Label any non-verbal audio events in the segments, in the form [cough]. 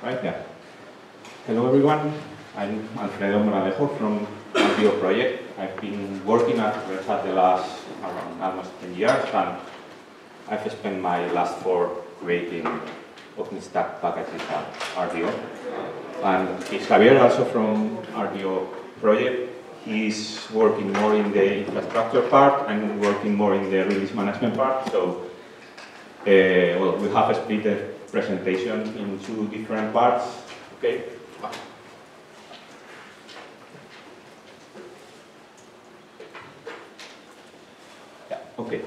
Right, yeah. Hello everyone, I'm Alfredo Moralejo from RDO Project. I've been working at Red Hat the last around almost 10 years and I've spent my last four creating OpenStack packages at RDO. And Javier, also from RDO Project. He's working more in the infrastructure part and working more in the release management part. So, uh, well, we have a split presentation in two different parts. Okay. Yeah, okay.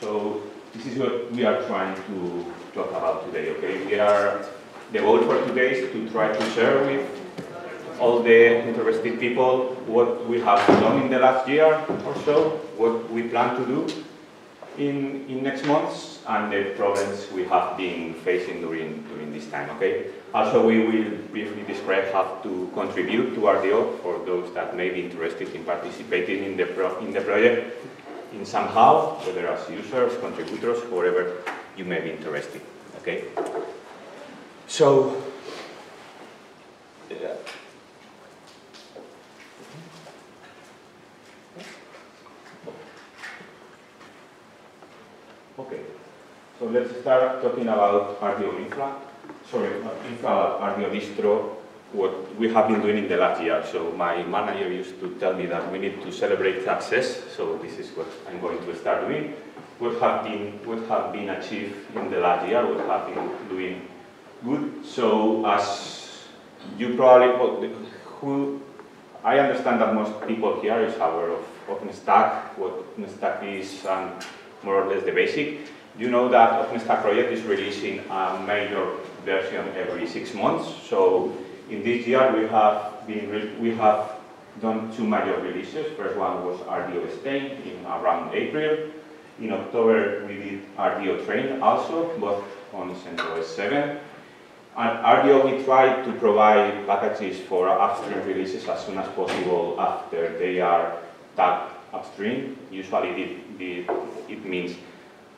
So this is what we are trying to talk about today, okay? We are, the goal for today is to try to share with all the interested people what we have done in the last year or so, what we plan to do in, in next months, and the problems we have been facing during, during this time, okay? Also, we will briefly describe how to contribute to RDO for those that may be interested in participating in the, pro in the project in somehow, whether as users, contributors, whatever you may be interested, okay? So, yeah. Okay, so talking about RDO Infra. Sorry, Infra RDO Distro, what we have been doing in the last year. So my manager used to tell me that we need to celebrate success, so this is what I'm going to start doing. What have been, what have been achieved in the last year, what have been doing good. So as you probably, who, I understand that most people here is aware of OpenStack, what OpenStack is, and more or less the basic. You know that OpenStack project is releasing a major version every six months. So in this year we have been we have done two major releases. First one was RDO Stein in around April. In October we did RDO Train also, both on CentOS 7. And RDO we tried to provide packages for upstream releases as soon as possible after they are tagged upstream. Usually it, it means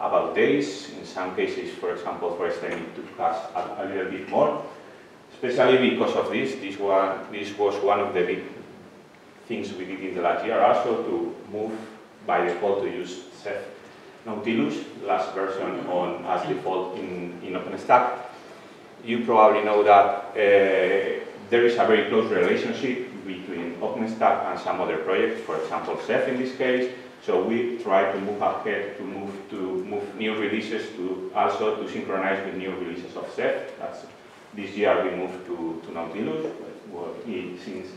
about days. In some cases, for example, for extending took us a, a, little bit more. Especially because of this, this, one, this was one of the big things we did in the last year also to move by default to use Ceph Nautilus, last version on as default in, in OpenStack. You probably know that uh, there is a very close relationship between OpenStack and some other projects, for example, Ceph in this case. So we try to move ahead to move to move new releases to also to synchronize with new releases of Ceph. That's this year we moved to, to Nautilus since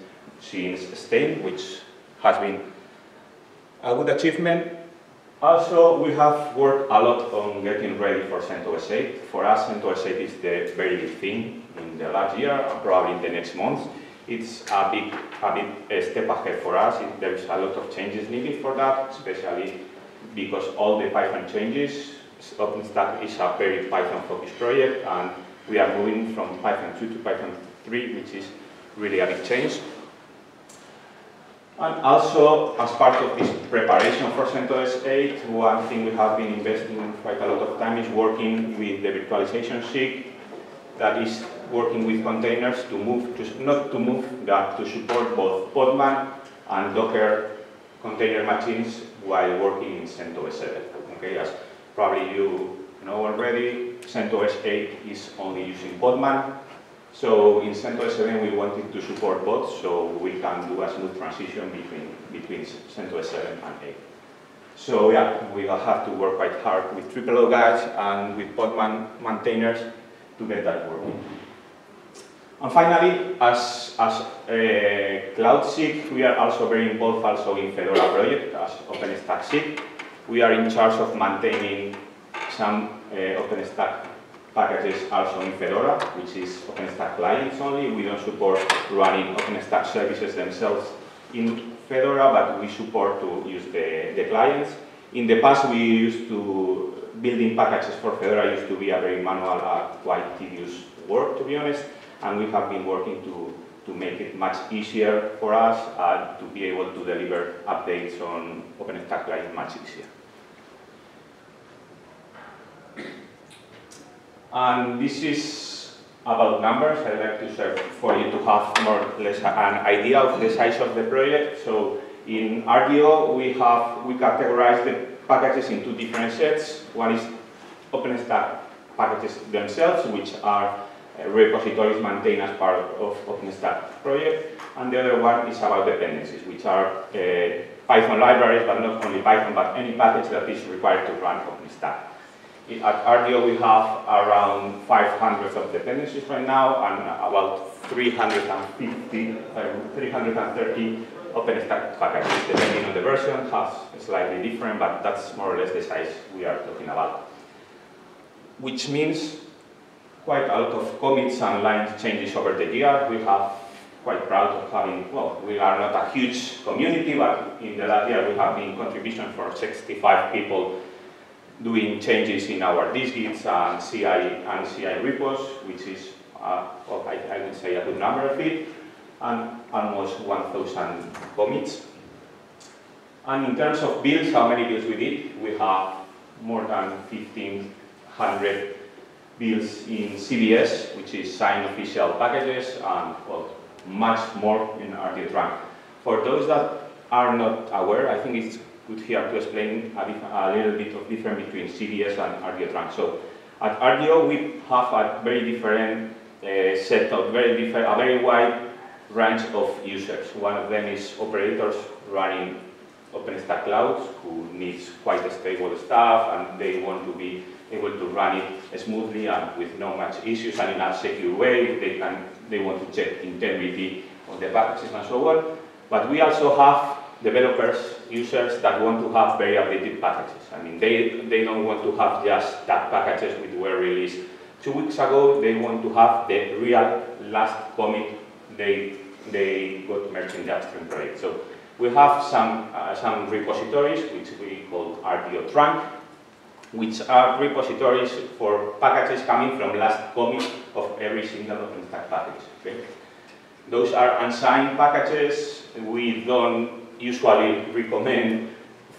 since Stein, which has been a good achievement. Also, we have worked a lot on getting ready for CentOS 8. For us, CentOS 8 is the very big thing in the last year and probably in the next months it's a big, a big uh, step ahead for us. It, there is a lot of changes needed for that, especially because all the Python changes, OpenStack is a very Python-focused project, and we are moving from Python 2 to Python 3, which is really a big change. And also, as part of this preparation for CentOS 8, one thing we have been investing quite a lot of time is working with the virtualization SIG that is working with containers to move, to, not to move, but to support both Podman and Docker container machines while working in CentOS 7. Okay, as probably you know already, CentOS 8 is only using Podman. So in CentOS 7 we wanted to support both so we can do a smooth transition between, between CentOS 7 and 8. So yeah, we will have to work quite hard with TripleO guys and with Podman maintainers to get that working. And finally, as, as uh, Cloud we are also very involved also in Fedora project as OpenStack. We are in charge of maintaining some uh, OpenStack packages also in Fedora, which is OpenStack clients only. We don't support running OpenStack services themselves in Fedora, but we support to use the, the clients. In the past, we used to, building packages for Fedora used to be a very manual, uh, quite tedious work, to be honest and we have been working to, to make it much easier for us uh, to be able to deliver updates on OpenStack Client much easier. And this is about numbers, I'd like to share for you to have more or less an idea of the size of the project. So in RDO, we have we categorize the packages into different sets. One is OpenStack packages themselves, which are repositories maintained as part of OpenStack project, and the other one is about dependencies, which are uh, Python libraries, but not only Python, but any package that is required to run OpenStack. At RDO, we have around 500 of dependencies right now, and about 350, uh, 330 OpenStack packages, depending on the version, has slightly different, but that's more or less the size we are talking about. Which means quite a lot of commits and line changes over the year. We have quite proud of having, well, we are not a huge community, but in the last year we have been contribution for 65 people doing changes in our dist-gits and CI and CI repos, which is, uh, well, I, I would say a good number of it, and almost 1,000 commits. And in terms of builds, how many builds we did, we have more than 1,500 builds in CBS, which is signed official packages, and well, much more in RDO Trunk. For those that are not aware, I think it's good here to explain a, a little bit of difference between CBS and RDO Trunk. So at RDO, we have a very different uh, set of very different, a very wide range of users. One of them is operators running OpenStack clouds who needs quite stable stuff and they want to be able to run it smoothly and with no much issues and in a secure way. They can they want to check integrity of the packages and so on. But we also have developers, users that want to have very updated packages. I mean, they, they don't want to have just that packages which were released two weeks ago. They want to have the real last commit they, they got merged in the upstream project. So we have some, uh, some repositories which we call RDO trunk, which are repositories for packages coming from last commit of every single OpenStack package. Okay? Those are unsigned packages. We don't usually recommend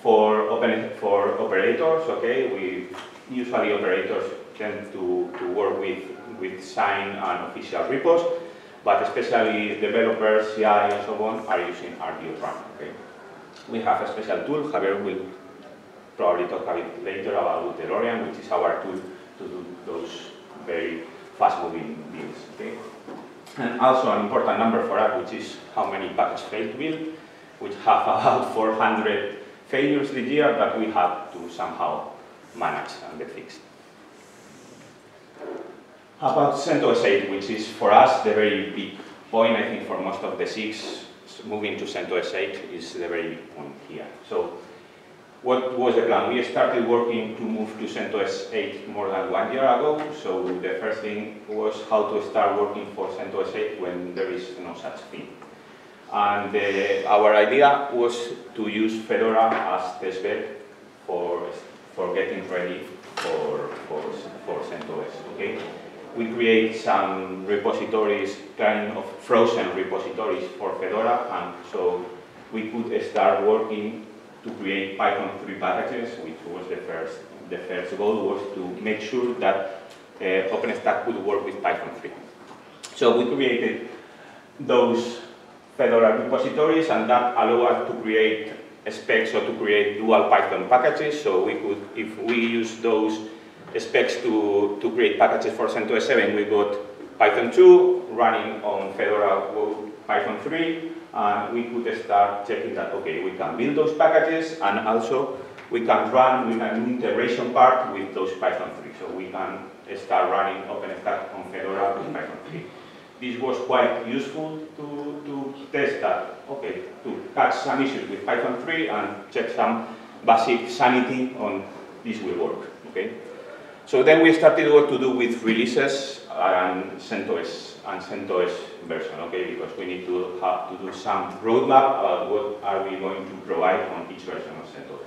for open for operators. Okay, we usually operators tend to, to work with with signed and official repos, but especially developers, CI, and so on are using RDO Trunk. Okay, we have a special tool. Javier will probably talk a bit later about DeLorean, which is our tool to do those very fast-moving builds. Okay? And also an important number for us, which is how many packages failed to build, which have about [laughs] 400 failures this year that we have to somehow manage and get fixed. About CentOS 8, which is for us the very big point, I think for most of the SIGs, moving to CentOS 8 is the very big point here. So what was the plan? We started working to move to CentOS 8 more than one year ago. So the first thing was how to start working for CentOS 8 when there is no such thing. And uh, our idea was to use Fedora as testbed for, for getting ready for, for, for CentOS, okay? We create some repositories, kind of frozen repositories for Fedora, and so we could start working to create Python 3 packages, which was the first, the first goal was to make sure that uh, OpenStack could work with Python 3. So we created those Fedora repositories and that allowed us to create specs or to create dual Python packages. So we could, if we use those specs to, to create packages for CentOS 7, we got Python 2 running on Fedora Python 3, and we could start checking that, okay, we can build those packages and also we can run, we can do integration part with those Python 3. So we can start running OpenStack on Fedora with Python 3. This was quite useful to, to test that, okay, to catch some issues with Python 3 and check some basic sanity on this will work, okay? So then we started what to do with releases and CentOS and CentOS version, okay? Because we need to have to do some roadmap about what are we going to provide on each version of CentOS.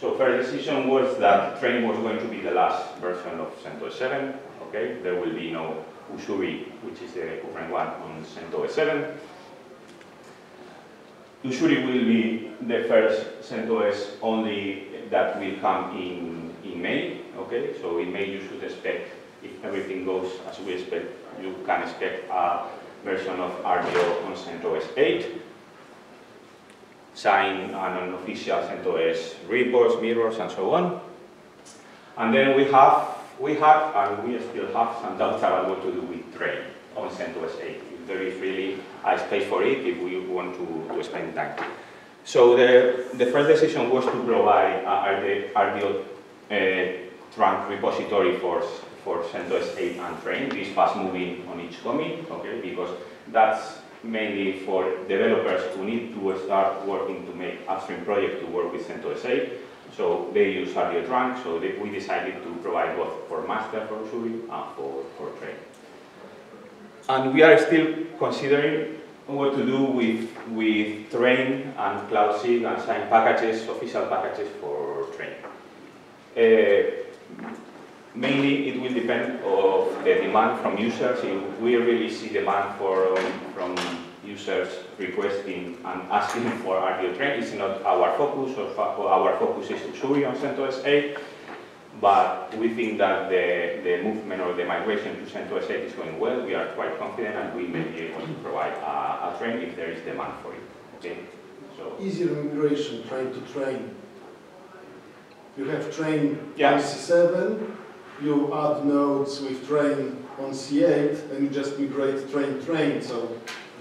So first decision was that Train was going to be the last version of CentOS 7, okay? There will be no Ussuri, which is the current one on CentOS 7. Ussuri will be the first CentOS only that will come in, in May, okay? So in May you should expect if everything goes as we expect, you can expect a version of RDO on CentOS 8, sign an unofficial CentOS reports, mirrors, and so on. And then we have, we had, and we still have some doubts about what to do with train on CentOS 8. If there is really a space for it, if we want to, to spend time. So the, the first decision was to provide a RDO uh, trunk repository for, for CentOS 8 and train, this fast moving on each commit, okay, because that's mainly for developers who need to start working to make upstream project to work with CentOS 8. So they use RDO trunk, so they, we decided to provide both for master for Ussuri and for, for train. And we are still considering what to do with, with train and CloudSig and sign packages, official packages for train. Uh, mainly it will depend of the demand from users. If we really see demand for, from users requesting and asking for RDO train, it's not our focus, or our focus is Ussuri on CentOS 8 but we think that the, the movement or the migration to CentOS 8 is going well. We are quite confident and we may be able to provide a, a train if there is demand for it. Okay? So easier migration, train to train. You have train yeah. C7, you add nodes with train on C8, and you just migrate train train. So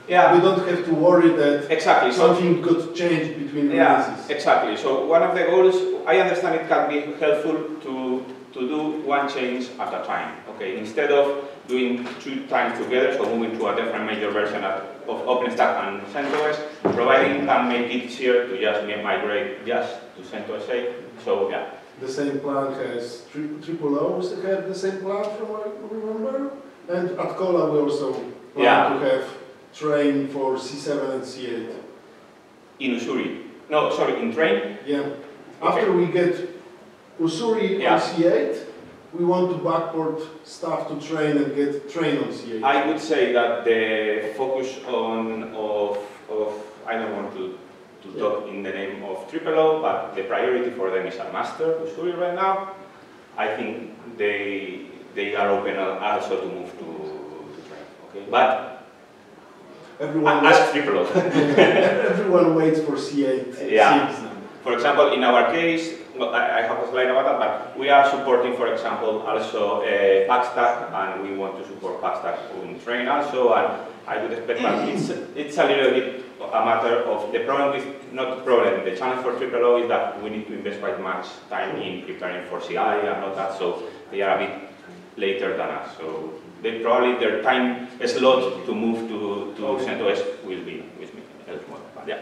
yeah. We don't have to worry that exactly. something so, could change between yeah, releases. Exactly. So one of the goals, I understand it can be helpful to, to do one change at a time. Okay, instead of doing two times together, so moving to a different major version of, of OpenStack and CentOS, providing can make it easier to just migrate just to CentOS 8. So yeah. The same plan has tri TripleO's have the same plan from what I remember, and at Kolla we also plan yeah. to have train for C7 and C8. In Ussuri? No, sorry, in train? Yeah. After we get Ussuri yeah. on C8, we want to backport stuff to train and get train on C8. I would say that the focus on of, of I don't want to, to yeah. talk in the name of TripleO, but the priority for them is a master Ussuri right now. I think they they are open also to move to, to train. Okay, but Everyone ask triple [laughs] Everyone waits for C8. Yeah. For example, in our case, well, I, I, have a slide about that, but we are supporting, for example, also uh, Packstack, and we want to support Packstack on train also, and I would expect that it's, it's a little bit a matter of the problem with, not the problem, the challenge for TripleO is that we need to invest quite much time in preparing for CI and all that, so they are a bit later than us. So they probably their time slot to move to, to CentOS will be with me. Yeah.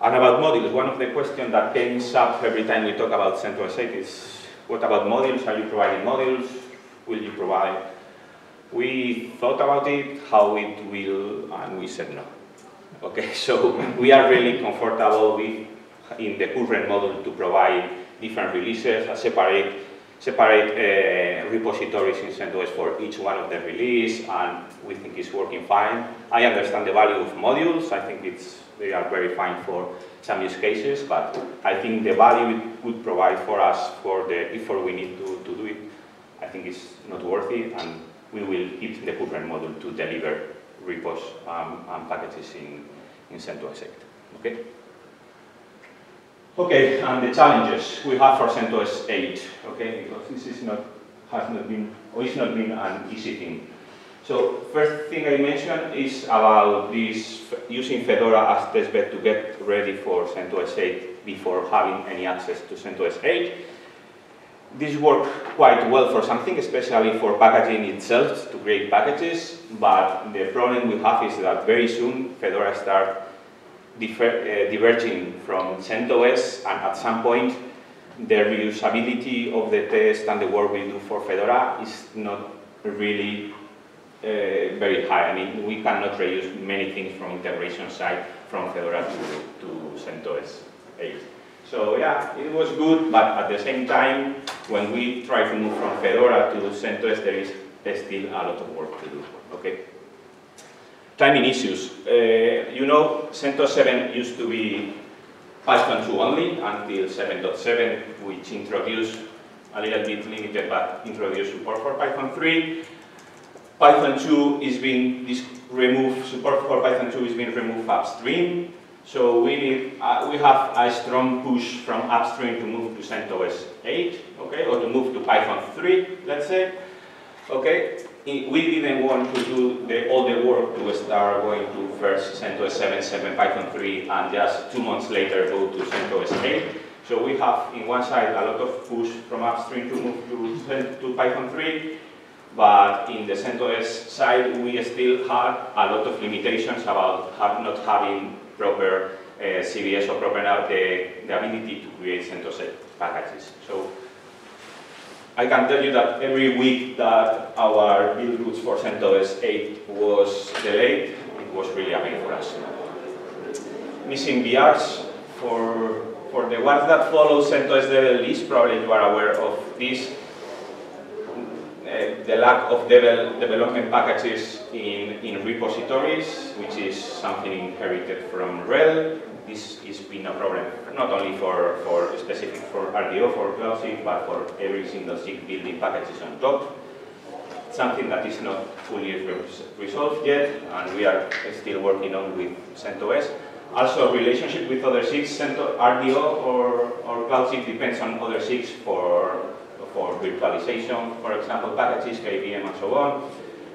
And about modules, one of the questions that comes up every time we talk about CentOS 8 is, what about modules? Are you providing modules? Will you provide? We thought about it, how it will, and we said no. Okay, [laughs] so we are really comfortable with, in the current model, to provide different releases, a separate separate uh, repositories in CentOS for each one of the release, and we think it's working fine. I understand the value of modules. I think it's they are very fine for some use cases, but I think the value it would provide for us for the if we need to, to do it, I think it's not worth it, and we will keep the current model to deliver repos um, and packages in, in CentOS 8. Okay? Okay, and the challenges we have for CentOS 8, okay, because this is not, has not been, or is not been an easy thing. So first thing I mentioned is about this using Fedora as testbed to get ready for CentOS 8 before having any access to CentOS 8. This worked quite well for something, especially for packaging itself, to create packages, but the problem we have is that very soon Fedora starts uh, diverging from CentOS, and at some point, the reusability of the test and the work we do for Fedora is not really uh, very high. I mean, we cannot reuse many things from integration side from Fedora to, to CentOS 8. So yeah, it was good, but at the same time, when we try to move from Fedora to CentOS, there is still a lot of work to do, okay? Timing issues. Uh, you know, CentOS 7 used to be Python 2 only until 7.7, which introduced a little bit limited, but introduced support for Python 3. Python 2 is being removed, support for Python 2 is being removed upstream. So we need, uh, we have a strong push from upstream to move to CentOS 8, okay, or to move to Python 3, let's say, okay. We didn't want to do the, all the work to start going to first CentOS 7, 7, Python 3, and just two months later go to CentOS 8. So we have, in one side, a lot of push from upstream to move to, to Python 3, but in the CentOS side, we still had a lot of limitations about have not having proper uh, CBS or proper the, the ability to create CentOS packages. So I can tell you that every week that our buildroots for CentOS 8 was delayed, it was really a pain for us. Missing VRs for, for the ones that follow CentOS Devel list, probably you are aware of this. Uh, the lack of devel development packages in, in repositories, which is something inherited from RHEL. This has been a problem not only for, for specific for RDO, for CloudSIG, but for every single SIG building packages on top. Something that is not fully resolved yet, and we are still working on with CentOS. Also, relationship with other SIGs, RDO or, or CloudSIG depends on other SIGs for for virtualization, for example, packages, KVM and so on,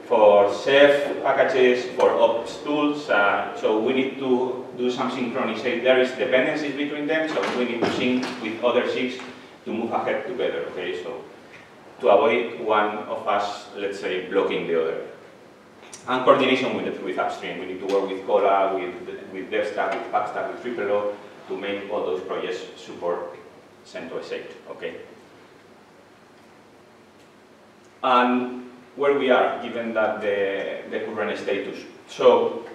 for Ceph packages, for ops tools. Uh, so we need to do some synchronization. There is dependencies between them, so we need to sync with other SIGs to move ahead together, okay? So to avoid one of us, let's say, blocking the other. And coordination with, the with upstream. We need to work with Kolla, with, with DevStack, with Packstack, with TripleO to make all those projects support CentOS 8, okay? and where we are, given that the, the current status. So,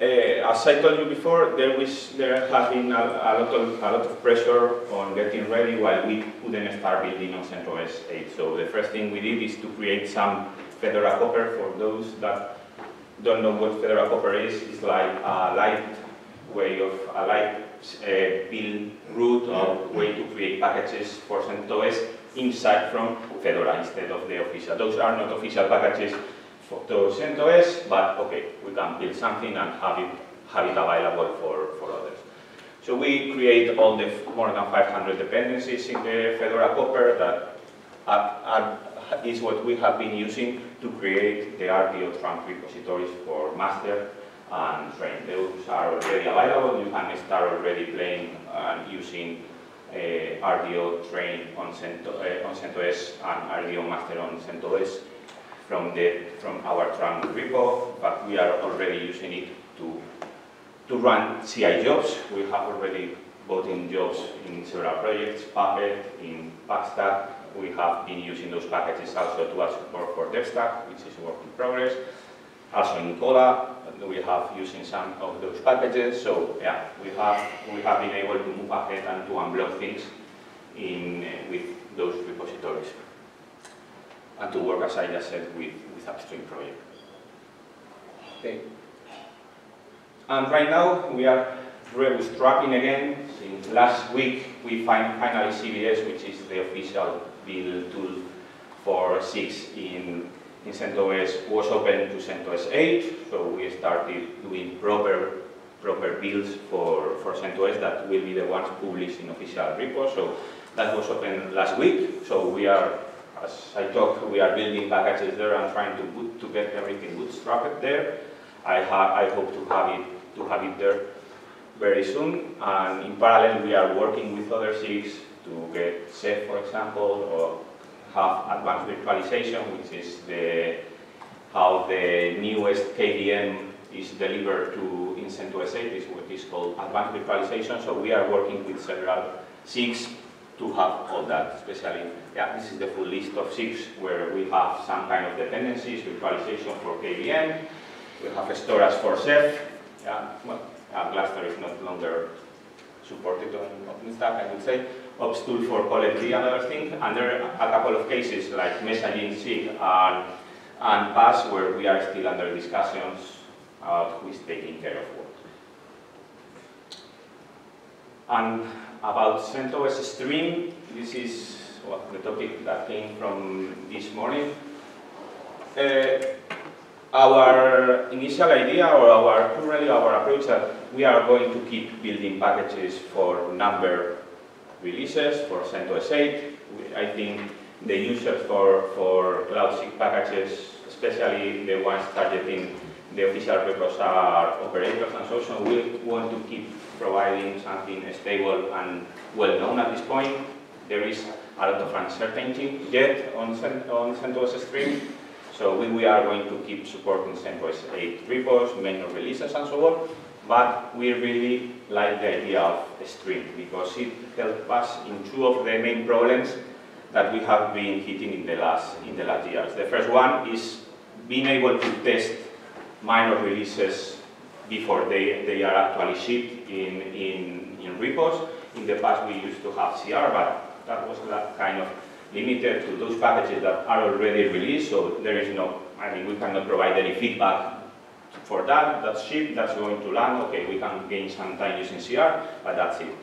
uh, as I told you before, there, was, there has been a, a, lot of, a lot of pressure on getting ready while we couldn't start building on CentOS 8. So the first thing we did is to create some Fedora Copr for those that don't know what Fedora Copr is. It's like a light way of, a light uh, build route or way to create packages for CentOS inside from Fedora instead of the official. Those are not official packages for to CentOS, but okay, we can build something and have it, have it available for, for others. So we create all the more than 500 dependencies in the Fedora Copr that are, are, is what we have been using to create the RDO trunk repositories for master and train. Those are already available. You can start already playing and using RDO train on, Cento, uh, on CentOS and RDO master on CentOS from, the, from our trunk repo, but we are already using it to, to run CI jobs. We have already bought in jobs in several projects, Puppet, in Packstack. We have been using those packages also to add support for DevStack, which is a work in progress. Also in Kolla, we have using some of those packages. So yeah, we have we have been able to move ahead and to unblock things in uh, with those repositories and to work, as I just said, with with upstream project. Okay. And right now we are bootstrapping again. Since last week we find finally CBS, which is the official build tool for SIGs in in CentOS was open to CentOS 8, so we started doing proper proper builds for, for CentOS that will be the ones published in official repos. So that was open last week. So we are, as I talked, we are building packages there and trying to put, to get everything bootstrapped there. I, ha I hope to have it to have it there very soon. And in parallel, we are working with other SIGs to get Ceph, for example, or have advanced virtualization, which is the, how the newest KVM is delivered to CentOS 8, is what is called advanced virtualization. So we are working with several SIGs to have all that, especially, yeah, this is the full list of SIGs where we have some kind of dependencies, virtualization for KVM, we have storage for Ceph, yeah, well, uh, Gluster is not longer supported on OpenStack, I would say ops tool for quality and other things. And there are a couple of cases like messaging, SIG, and, and PaaS where we are still under discussions about who is taking care of what. And about CentOS Stream, this is well, the topic that came from this morning. Uh, our initial idea or our currently our approach that we are going to keep building packages for number releases for CentOS 8. I think the users for, for CloudSig packages, especially the ones targeting the official repos are operators and so on, we want to keep providing something stable and well known at this point. There is a lot of uncertainty yet on, on CentOS Stream, so we, we are going to keep supporting CentOS 8 repos, minor releases and so on, but we really like the idea of Stream because it helps us in two of the main problems that we have been hitting in the last, in the last years. The first one is being able to test minor releases before they, they are actually shipped in, in, in repos. In the past we used to have CR, but that was that kind of limited to those packages that are already released, so there is no, I mean, we cannot provide any feedback for that, that ship that's going to land, okay, we can gain some time using CR, but that's it.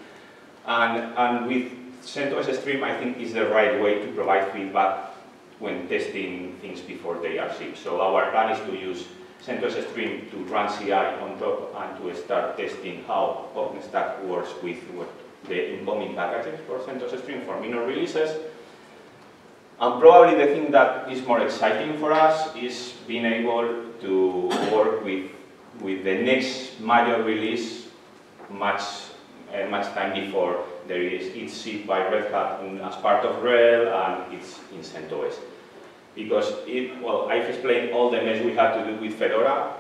And, and with CentOS Stream, I think is the right way to provide feedback when testing things before they are shipped. So our plan is to use CentOS Stream to run CI on top and to start testing how OpenStack works with the incoming packages for CentOS Stream for minor releases. And probably the thing that is more exciting for us is being able to work with, with the next major release much, uh, much time before there is, it's shipped by Red Hat as part of RHEL and it's in CentOS. Because it, well, I've explained all the mess we had to do with Fedora.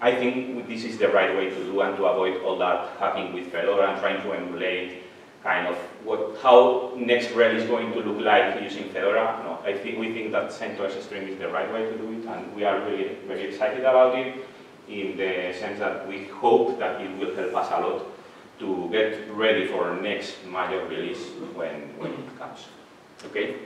I think this is the right way to do and to avoid all that hacking with Fedora and trying to emulate kind of what, how next RHEL is going to look like using Fedora. No, I think we think that CentOS Stream is the right way to do it, and we are really very excited about it in the sense that we hope that it will help us a lot to get ready for next major release when, when it comes. Okay?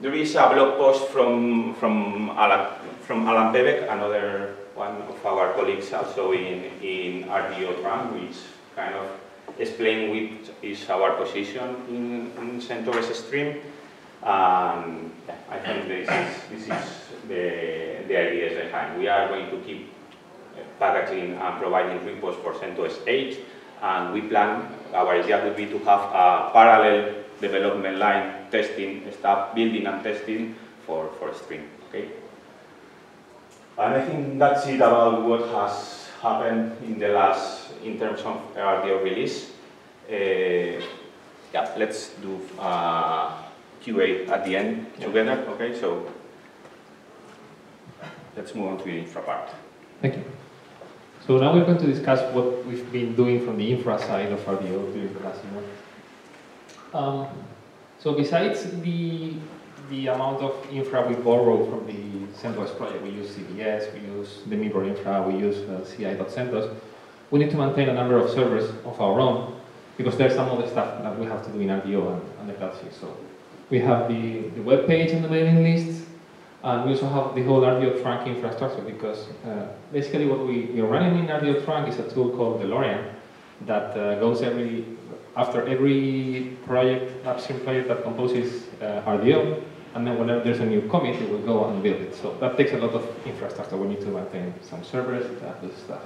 There is a blog post from, from, Alan, from Alan Pevec, another one of our colleagues also in, in RDO Trunk, which kind of explain which is our position in, in CentOS Stream. Yeah, I think this is, this is the, the idea behind. We are going to keep uh, packaging and providing repos for CentOS 8, and we plan, our idea would be to have a parallel development line testing stuff, building and testing for, for Stream, okay? And I think that's it about what has happened in the last, in terms of RDO release. Uh, yeah, let's do uh, QA at the end together, okay? So let's move on to the infra part. Thank you. So now we're going to discuss what we've been doing from the infra side of RDO during the last year. Um, so besides the the amount of infra we borrow from the CentOS project, we use CBS, we use the Mirror infra, we use uh, CI.CentOS, we need to maintain a number of servers of our own because there's some other stuff that we have to do in RDO and, and the CloudSig. So we have the, the web page and the mailing list, and we also have the whole RDO trunk infrastructure because uh, basically what we, we are running in RDO trunk is a tool called DeLorean that uh, goes every after every project, upstream project that composes uh, RDO, and then whenever there's a new commit, it will go and build it. So that takes a lot of infrastructure. We need to maintain some servers, that stuff.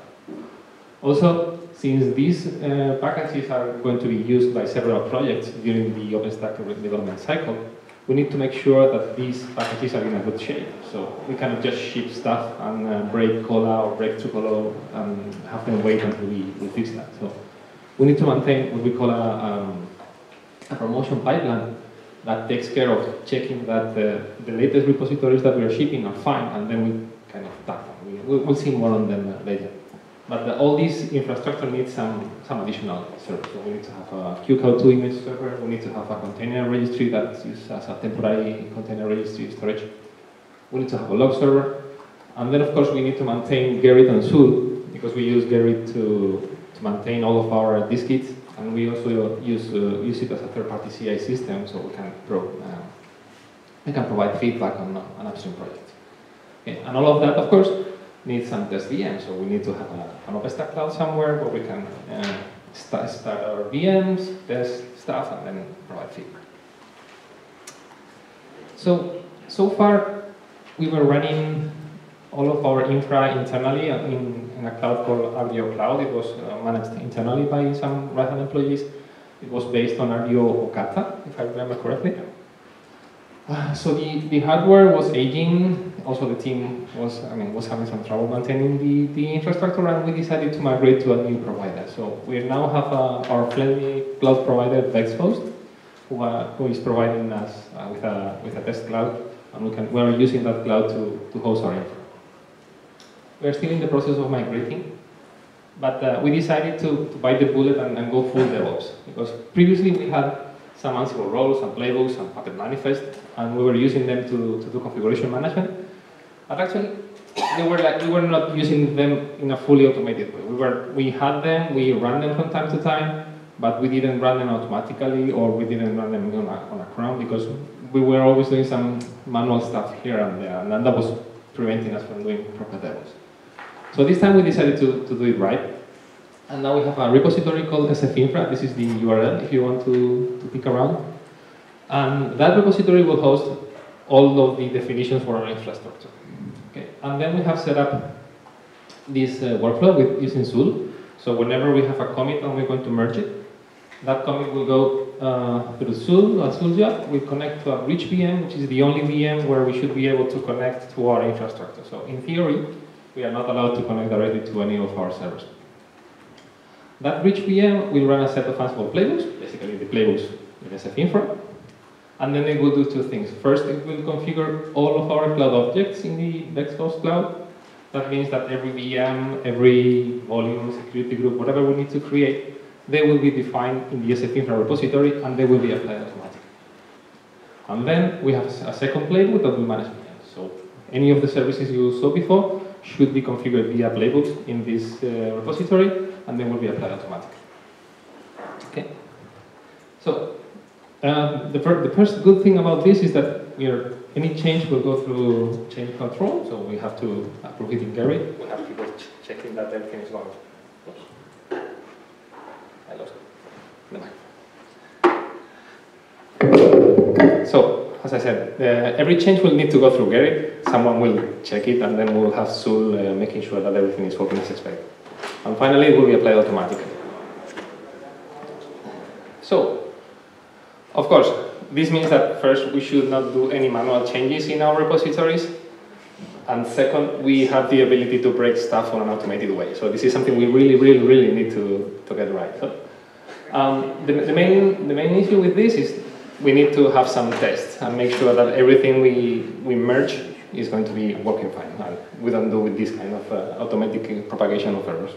Also, since these uh, packages are going to be used by several projects during the OpenStack development cycle, we need to make sure that these packages are in a good shape. So we cannot just ship stuff and uh, break Kolla or break TripleO and have them wait until we, we fix that. So we need to maintain what we call a, um, a promotion pipeline that takes care of checking that the, the latest repositories that we are shipping are fine, and then we kind of tap them. We, will see more on them uh, later. But the, all this infrastructure needs some, some additional servers. So we need to have a QCOW2 image server, we need to have a container registry that's used as a temporary container registry storage. We need to have a log server. And then, of course, we need to maintain Gerrit and Zuul, because we use Gerrit to, to maintain all of our dist-gits and we also use, uh, use it as a third-party CI system, so we can, pro, uh, we can provide feedback on an upstream project. Okay. And all of that, of course, needs some test VM, so we need to have a, an OpenStack cloud somewhere where we can uh, start, start our VMs, test stuff, and then provide feedback. So, so far, we were running all of our infra internally in, in a cloud called RDO Cloud. It was uh, managed internally by some Red Hat employees. It was based on RDO Ocata, if I remember correctly. [sighs] So the, the hardware was aging. Also, the team was, I mean, was having some trouble maintaining the, the infrastructure, and we decided to migrate to a new provider. So we now have uh, our cloud provider, Vexxhost, who, uh, who is providing us uh, with a with a test cloud, and we can we are using that cloud to to host our infra. We are still in the process of migrating, but uh, we decided to, to bite the bullet and, and go full DevOps because previously we had some Ansible roles, some playbooks, some Puppet manifest, and we were using them to, to do configuration management. But actually, they were like we were not using them in a fully automated way. We were we had them, we ran them from time to time, but we didn't run them automatically or we didn't run them on a, on a cron because we were always doing some manual stuff here and there, and that was preventing us from doing proper DevOps. So this time we decided to, to do it right. And now we have a repository called SF-Infra. This is the URL if you want to, to pick around. And that repository will host all of the definitions for our infrastructure. Okay. And then we have set up this uh, workflow with using Zuul. So whenever we have a commit and we're going to merge it, that commit will go uh, through Zuul, a Zuul job. We connect to a rich VM, which is the only VM where we should be able to connect to our infrastructure. So in theory, we are not allowed to connect directly to any of our servers. That rich VM will run a set of Ansible playbooks, basically the playbooks in SF Infra, and then it will do two things. First, it will configure all of our cloud objects in the Vexxhost cloud. That means that every VM, every volume, security group, whatever we need to create, they will be defined in the SF Infra repository and they will be applied automatically. And then we have a second playbook that will manage VMs. So any of the services you saw before should be configured via playbooks in this uh, repository and then will be applied automatically. Okay. So um, the, the, first good thing about this is that we are, any change will go through change control, so we have to approve it in Gerrit. We have people ch checking that everything is going. Oops. I lost it. So, as I said, uh, every change will need to go through Gerrit. Someone will check it, and then we'll have Zuul uh, making sure that everything is working as expected. And finally, it will be applied automatically. So, of course, this means that first, we should not do any manual changes in our repositories. And second, we have the ability to break stuff on an automated way. So this is something we really, really, really need to, to get right. So, um, the, the, main, the main issue with this is we need to have some tests and make sure that everything we, we merge is going to be working fine. And we don't do with this kind of uh, automatic propagation of errors.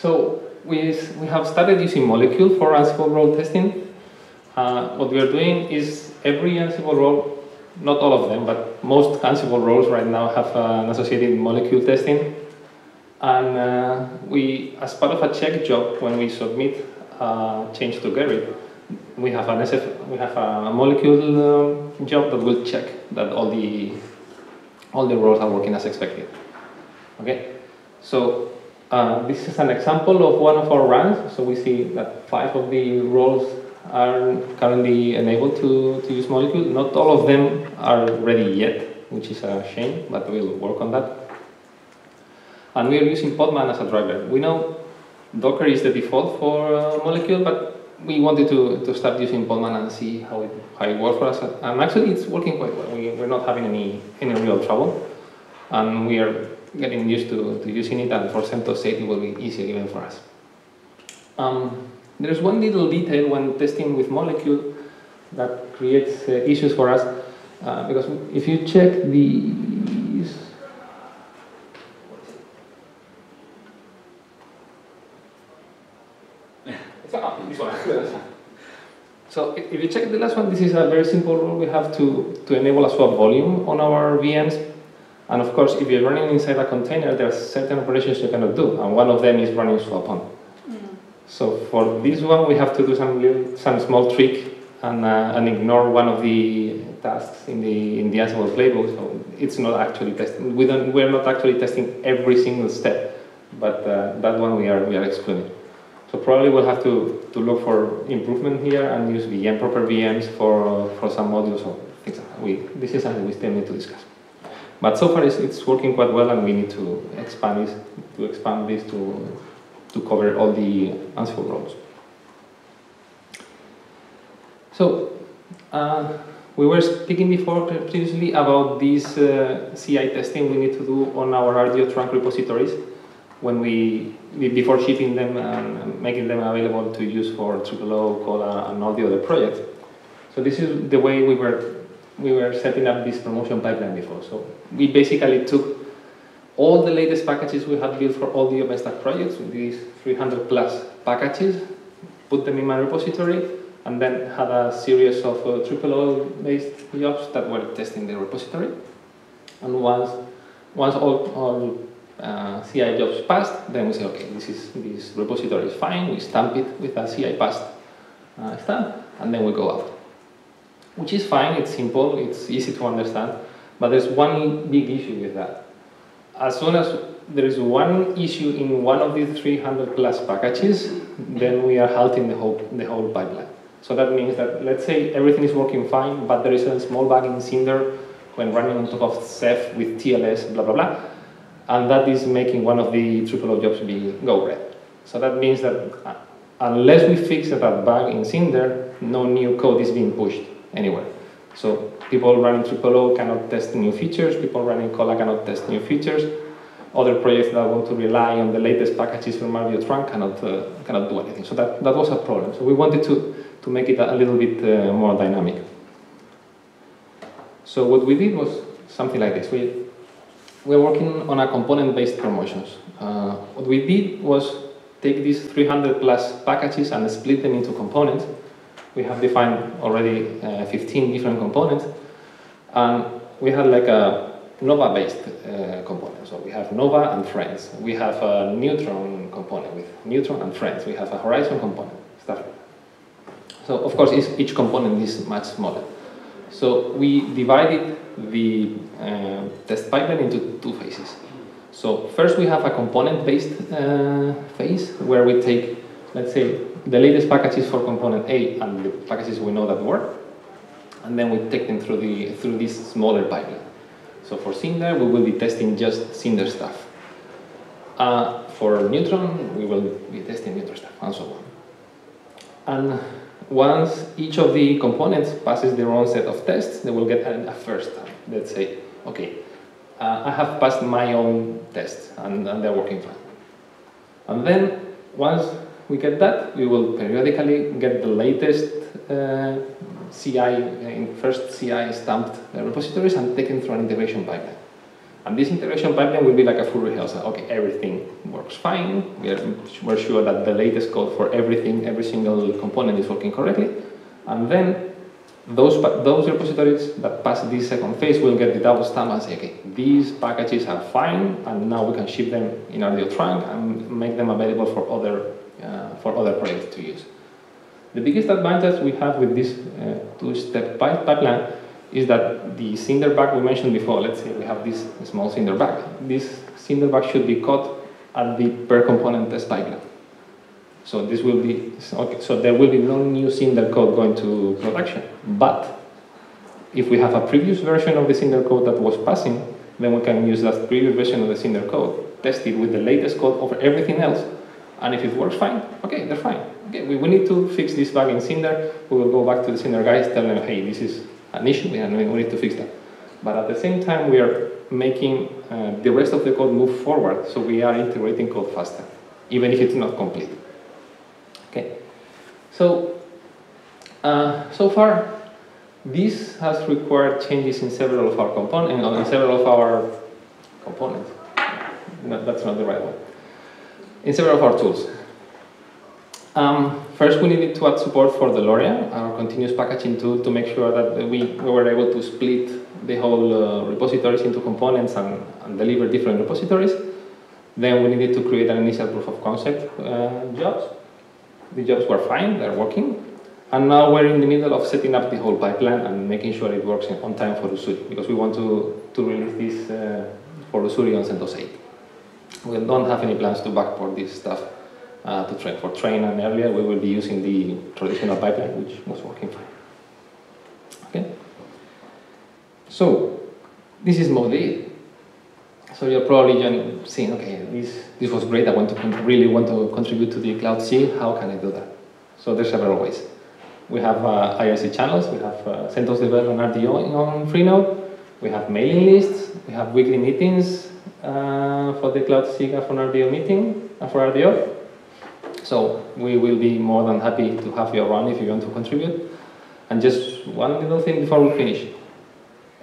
So we, we have started using Molecule for Ansible role testing. Uh, what we are doing is every Ansible role, not all of them, but most Ansible roles right now have uh, an associated molecule testing. And uh, we, as part of a check job, when we submit a change to Gerrit, we have an SF, we have a molecule um, job that will check that all the all the roles are working as expected. Okay, so uh, this is an example of one of our runs. So we see that five of the roles are currently enabled to, to use Molecule. Not all of them are ready yet, which is a shame, but we'll work on that. And we are using Podman as a driver. We know Docker is the default for uh, Molecule, but we wanted to, to start using Podman and see how it, how it works for us. And actually, it's working quite well. We, we're not having any, any real trouble. And we are getting used to, to using it, and for CentOS 8 it will be easier even for us. Um, there's one little detail when testing with Molecule that creates uh, issues for us, uh, because if you check these, [laughs] So if you check the last one, this is a very simple rule. We have to, to enable a swap volume on our VMs and of course, if you're running inside a container, there are certain operations you cannot do, and one of them is running swap on. Mm. So for this one, we have to do some little, some small trick and, uh, and ignore one of the tasks in the in the Ansible playbook. So it's not actually testing. We don't. We're not actually testing every single step, but uh, that one we are we are excluding. So probably we'll have to, to look for improvement here and use VM, proper VMs for, for some modules or things like. We, this is something we still need to discuss. But so far it's, it's working quite well and we need to expand this, to expand this to, to cover all the Ansible roles. So, uh, we were speaking before previously about this uh, CI testing we need to do on our RDO trunk repositories when we, before shipping them and making them available to use for TripleO, Kolla, and all the other projects. So this is the way we were, we were setting up this promotion pipeline before. So we basically took all the latest packages we had built for all the OpenStack projects, these 300 plus packages, put them in my repository, and then had a series of uh, TripleO based jobs that were testing the repository. And once, once all, all uh, CI jobs passed, then we say, okay, this, is, this repository is fine, we stamp it with a CI passed uh, stamp, and then we go out. Which is fine, it's simple, it's easy to understand, but there's one big issue with that. As soon as there is one issue in one of these 300 plus packages, then we are halting the whole, the whole pipeline. So that means that, let's say everything is working fine, but there is a small bug in Cinder when running on top of Ceph with TLS, blah, blah, blah. And that is making one of the TripleO jobs be go red. So that means that uh, unless we fix that bug in Cinder, no new code is being pushed anywhere. So people running TripleO cannot test new features, people running Kolla cannot test new features. Other projects that want to rely on the latest packages from RDO Trunk cannot, uh, cannot do anything. So that, that was a problem. So we wanted to to make it a little bit uh, more dynamic. So what we did was something like this. We, we're working on a component-based promotions. Uh, what we did was take these 300 plus packages and split them into components. We have defined already uh, 15 different components. And we had like a Nova-based uh, component. So we have Nova and Friends. We have a Neutron component with Neutron and Friends. We have a Horizon component, stuff. So of course, each component is much smaller. So we divided the uh, test pipeline into two phases. So first we have a component-based uh, phase where we take, let's say, the latest packages for component A and the packages we know that work, and then we take them through the through this smaller pipeline. So for Cinder, we will be testing just Cinder stuff. Uh, for Neutron, we will be testing Neutron stuff, and so on. And once each of the components passes their own set of tests, they will get a, first time. Let's say, okay, uh, I have passed my own tests and, and, they're working fine. And then once we get that, we will periodically get the latest uh, CI, first CI stamped repositories and taken through an integration pipeline. And this integration pipeline will be like a full rehearsal. Okay, everything works fine. We are, we're sure that the latest code for everything, every single component is working correctly. And then those, those repositories that pass this second phase will get the double stamp and say, okay, these packages are fine, and now we can ship them in RDO trunk and make them available for other, uh, for other projects to use. The biggest advantage we have with this uh, two-step pipeline is that the cinder bag we mentioned before, let's say we have this small cinder bag. This cinder bag should be caught at the per component test pipeline. So this will be, okay, so there will be no new cinder code going to production. But if we have a previous version of the cinder code that was passing, then we can use that previous version of the cinder code, test it with the latest code over everything else, and if it works fine, okay, they're fine. Okay, we, we need to fix this bug in Cinder. We will go back to the Cinder guys, tell them, hey, this is an issue and we need to fix that. But at the same time, we are making uh, the rest of the code move forward, so we are integrating code faster, even if it's not complete. Okay, so uh, so far, this has required changes in several of our components, in several of our components. No, that's not the right one. In several of our tools. Um, first, we needed to add support for DLRN, our continuous packaging tool, to make sure that we, we were able to split the whole uh, repositories into components and, and, deliver different repositories. Then we needed to create an initial proof of concept uh, jobs. The jobs were fine, they're working. And now we're in the middle of setting up the whole pipeline and making sure it works on time for Ussuri, because we want to, to release this uh, for Ussuri on CentOS 8. We don't have any plans to backport this stuff uh, to train for train and earlier we will be using the traditional pipeline which was working fine. Okay. So this is it. So you're probably saying, okay, this, this was great. I want to really want to contribute to the Cloud SIG. How can I do that? So there's several ways. We have uh, IRC channels. We have uh, CentOS Development RDO on Freenode. We have mailing lists. We have weekly meetings for the Cloud SIG for RDO meeting uh, for RDO. So we will be more than happy to have you around if you want to contribute. And just one little thing before we finish.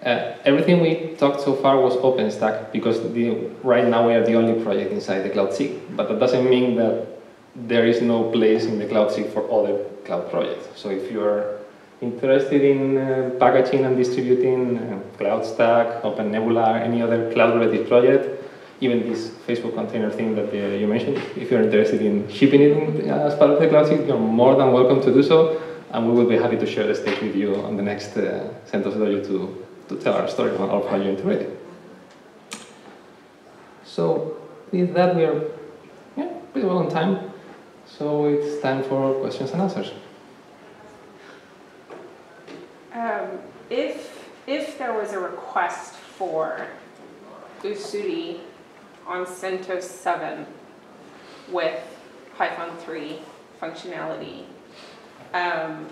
Uh, everything we talked so far was OpenStack because the, right now we are the only project inside the Cloud SIG. But that doesn't mean that there is no place in the Cloud SIG for other cloud projects. So if you are interested in uh, packaging and distributing uh, CloudStack, OpenNebula, any other cloud-related project, even this Facebook container thing that uh, you mentioned, if you're interested in shipping it uh, as part of the Cloud you're more than welcome to do so. And we will be happy to share the stage with you on the next uh, CentOS Dojo to to tell our story of how you integrate it. So with that, we are yeah, pretty well on time. So it's time for questions and answers. Um, if, if there was a request for Ussuri on CentOS 7 with Python 3 functionality, um,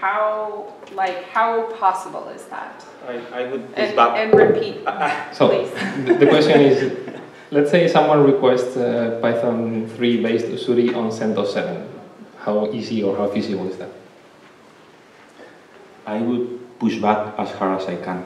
how, like, how possible is that? I, I would And, back. and repeat, [laughs] So please. the the question is, let's say someone requests uh, Python 3 based Ussuri on CentOS 7. How easy or how feasible is that? I would push back as hard as I can.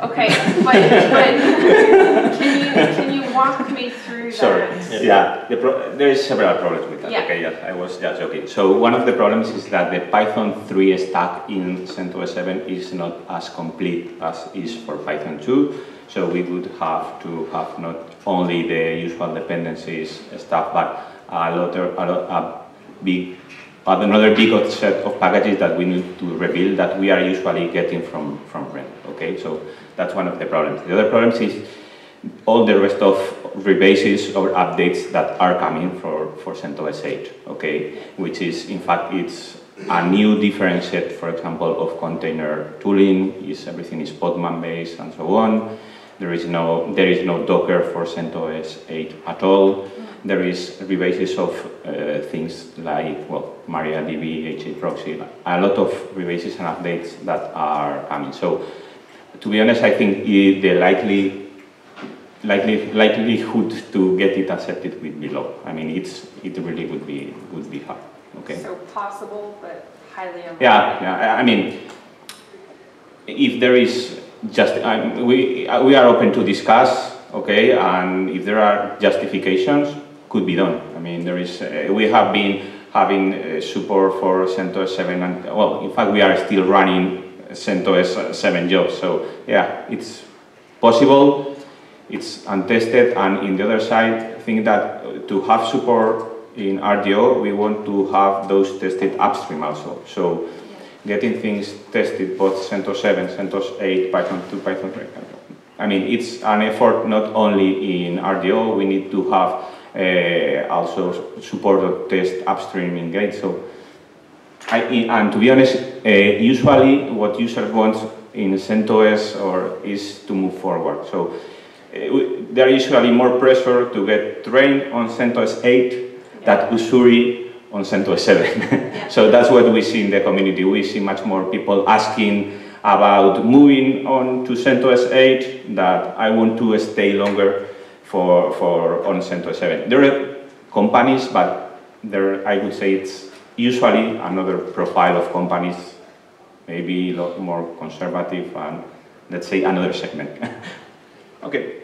Okay, but, [laughs] but can you, can you walk me through Sorry. that? Yeah, the pro- there is several problems with that. Yeah. Okay, yeah, I was just joking. So one of the problems is that the Python 3 stack in CentOS 7 is not as complete as is for Python 2. So we would have to have not only the usual dependencies stuff, but a lot of, a, lot, a big but another big set of packages that we need to rebuild that we are usually getting from, from Ren, okay? So that's one of the problems. The other problems is all the rest of rebases or updates that are coming for, for CentOS 8, okay? Which is, in fact, it's a new different set, for example, of container tooling, is everything is Podman based and so on. There is no, there is no Docker for CentOS 8 at all. There is rebases of uh, things like, well, MariaDB, HAProxy, a lot of rebases and updates that are coming. So, to be honest, I think the likely, likely likelihood to get it accepted would be low. I mean, it's it really would be would be hard. Okay. So possible, but highly unlikely. Yeah, yeah. I mean, if there is just, I- we we are open to discuss. Okay, and if there are justifications, could be done. I mean, there is. Uh, we have been having uh, support for CentOS 7, and well, in fact, we are still running CentOS 7 jobs. So yeah, it's possible. It's untested, and in the other side, I think that uh, to have support in RDO, we want to have those tested upstream also. So getting things tested, both CentOS 7, CentOS 8, Python 2, Python 3. I mean, it's an effort not only in RDO, we need to have uh, also support of test upstream in Gate. So, I, and to be honest, uh, usually what users want in CentOS or is to move forward. So, we, there is usually more pressure to get trained on CentOS 8 than Ussuri on CentOS 7. [laughs] so that's what we see in the community. We see much more people asking about moving on to CentOS 8 that I want to stay longer for, for on CentOS 7. There are companies, but there I would say it's usually another profile of companies, maybe a lot more conservative and let's say another segment. [laughs] okay.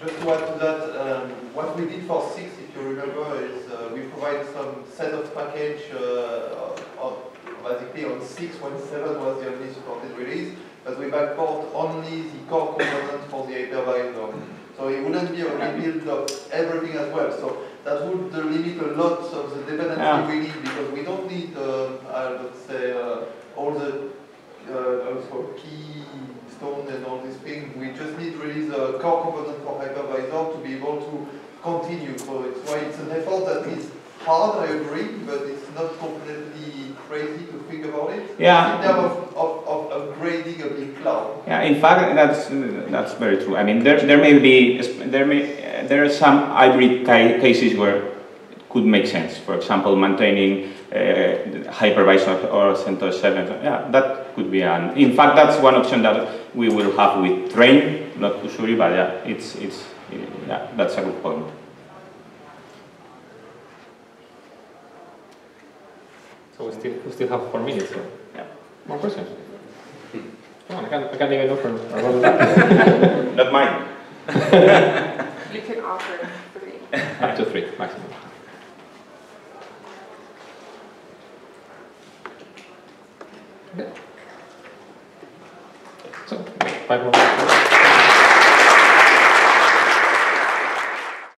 Just to add to that, um, what we did for six, if you remember, is uh, we provide some set of package uh, of, basically on six when seven was the only supported release, but we backport only the core component for the hypervisor. So it wouldn't be a rebuild of everything as well. So that would limit a lot of the dependency Yeah. we need because we don't need, uh, uh, let's say, uh, all the uh, also key stone and all these things. We just need really the core component for hypervisor to be able to continue. So it's why it's an effort that is hard, I agree, but it's not completely crazy to think about it. Yeah. In terms of, of, of upgrading a big cloud. Yeah, in fact, that's that's very true. I mean, there there may be there may there are some hybrid cases where it could make sense. For example, maintaining uh, hypervisor or CentOS 7. Yeah, that could be an. In fact, that's one option that we will have with Train, not Ussuri, but yeah, it's it's yeah, that's a good point. So we still, we still have four minutes, so. Yeah. More questions? Come on, I can't, I can't even offer. offer Not mine. [laughs] You can offer three. Up to three, maximum. Okay. So, five more.